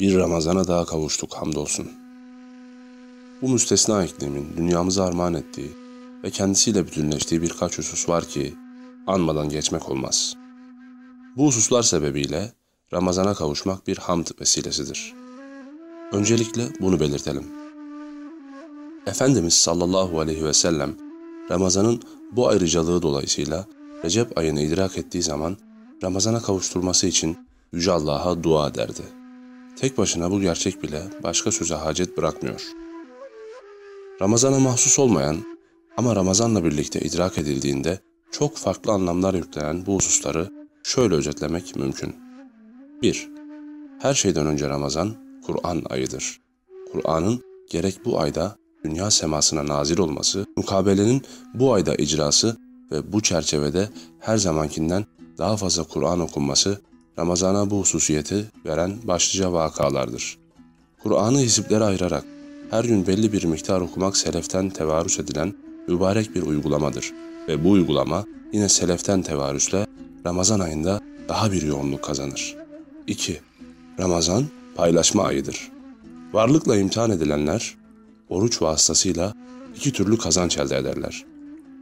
Bir Ramazan'a daha kavuştuk hamdolsun. Bu müstesna iklimin dünyamıza armağan ettiği ve kendisiyle bütünleştiği birkaç husus var ki anmadan geçmek olmaz. Bu hususlar sebebiyle Ramazan'a kavuşmak bir hamd vesilesidir. Öncelikle bunu belirtelim. Efendimiz sallallahu aleyhi ve sellem Ramazan'ın bu ayrıcalığı dolayısıyla Recep ayını idrak ettiği zaman Ramazan'a kavuşturması için Yüce Allah'a dua ederdi. Tek başına bu gerçek bile başka söze hacet bırakmıyor. Ramazana mahsus olmayan ama Ramazanla birlikte idrak edildiğinde çok farklı anlamlar yükleyen bu hususları şöyle özetlemek mümkün. 1. Her şeyden önce Ramazan, Kur'an ayıdır. Kur'an'ın gerek bu ayda dünya semasına nazil olması, mukabelenin bu ayda icrası ve bu çerçevede her zamankinden daha fazla Kur'an okunması Ramazana bu hususiyeti veren başlıca vakalardır. Kur'an'ı hisiplere ayırarak her gün belli bir miktar okumak seleften tevarüs edilen mübarek bir uygulamadır ve bu uygulama yine seleften tevarüsle Ramazan ayında daha bir yoğunluk kazanır. 2. Ramazan paylaşma ayıdır. Varlıkla imtihan edilenler oruç vasıtasıyla iki türlü kazanç elde ederler.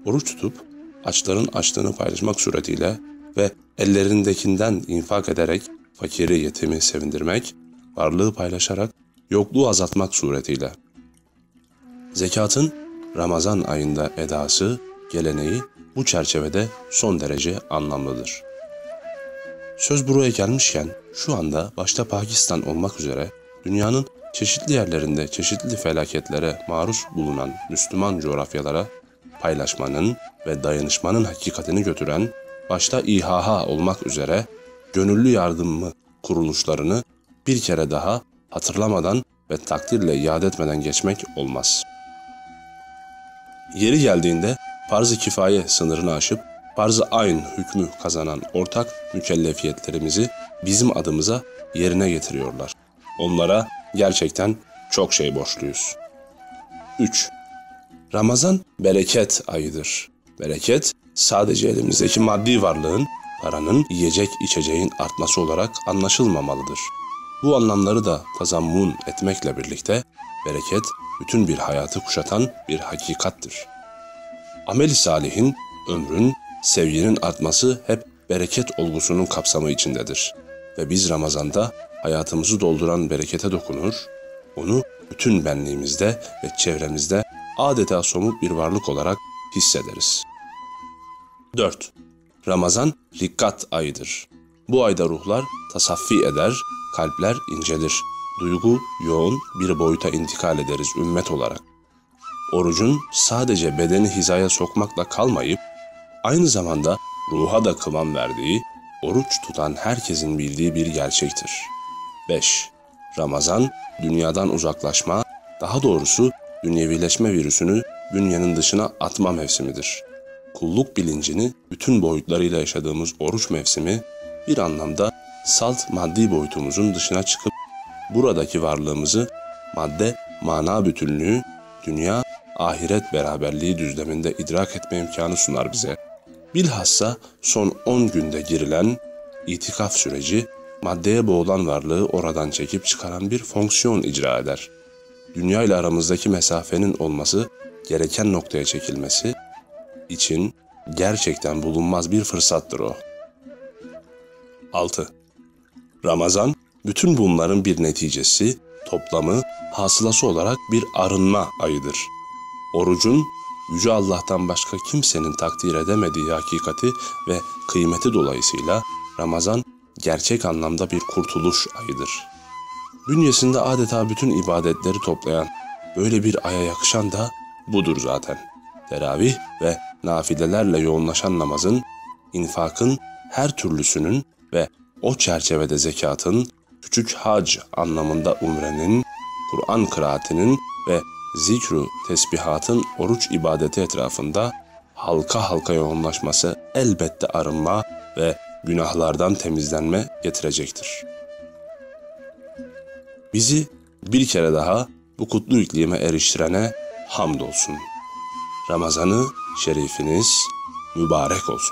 Oruç tutup açların açlığını paylaşmak suretiyle ve ellerindekinden infak ederek fakiri yetimi sevindirmek, varlığı paylaşarak yokluğu azaltmak suretiyle. Zekatın Ramazan ayında edası, geleneği bu çerçevede son derece anlamlıdır. Söz buraya gelmişken şu anda başta Pakistan olmak üzere dünyanın çeşitli yerlerinde çeşitli felaketlere maruz bulunan Müslüman coğrafyalara paylaşmanın ve dayanışmanın hakikatini götüren başta İHH olmak üzere gönüllü yardımı kuruluşlarını bir kere daha hatırlamadan ve takdirle iade etmeden geçmek olmaz. Yeri geldiğinde farz-ı kifaye sınırını aşıp farz-ı ayn hükmü kazanan ortak mükellefiyetlerimizi bizim adımıza yerine getiriyorlar. Onlara gerçekten çok şey borçluyuz. 3. Ramazan bereket ayıdır. Bereket sadece elimizdeki maddi varlığın, paranın, yiyecek içeceğin artması olarak anlaşılmamalıdır. Bu anlamları da tazammun etmekle birlikte bereket bütün bir hayatı kuşatan bir hakikattir. Ameli salihin, ömrün, sevginin artması hep bereket olgusunun kapsamı içindedir. Ve biz Ramazan'da hayatımızı dolduran berekete dokunur, onu bütün benliğimizde ve çevremizde adeta somut bir varlık olarak hissederiz. 4. Ramazan rikkat ayıdır. Bu ayda ruhlar tasaffi eder, kalpler incelir, duygu yoğun bir boyuta intikal ederiz ümmet olarak. Orucun sadece bedeni hizaya sokmakla kalmayıp, aynı zamanda ruha da kıvam verdiği, oruç tutan herkesin bildiği bir gerçektir. 5. Ramazan, dünyadan uzaklaşma, daha doğrusu dünyevileşme virüsünü bünyenin dışına atma mevsimidir. Kulluk bilincini bütün boyutlarıyla yaşadığımız oruç mevsimi bir anlamda salt maddi boyutumuzun dışına çıkıp buradaki varlığımızı madde, mana bütünlüğü, dünya, ahiret beraberliği düzleminde idrak etme imkanı sunar bize. Bilhassa son 10 günde girilen itikaf süreci maddeye boğulan varlığı oradan çekip çıkaran bir fonksiyon icra eder. Dünya ile aramızdaki mesafenin olması, gereken noktaya çekilmesi için gerçekten bulunmaz bir fırsattır o. 6. Ramazan, bütün bunların bir neticesi, toplamı, hasılası olarak bir arınma ayıdır. Orucun, Yüce Allah'tan başka kimsenin takdir edemediği hakikati ve kıymeti dolayısıyla Ramazan gerçek anlamda bir kurtuluş ayıdır. Bünyesinde adeta bütün ibadetleri toplayan, böyle bir aya yakışan da budur zaten. Teravih ve nafilelerle yoğunlaşan namazın, infakın her türlüsünün ve o çerçevede zekatın, küçük hac anlamında umrenin, Kur'an kıraatinin ve zikru tesbihatın oruç ibadeti etrafında halka halka yoğunlaşması elbette arınma ve günahlardan temizlenme getirecektir. Bizi bir kere daha bu kutlu iklime eriştirene hamdolsun. Ramazanı şerifiniz mübarek olsun.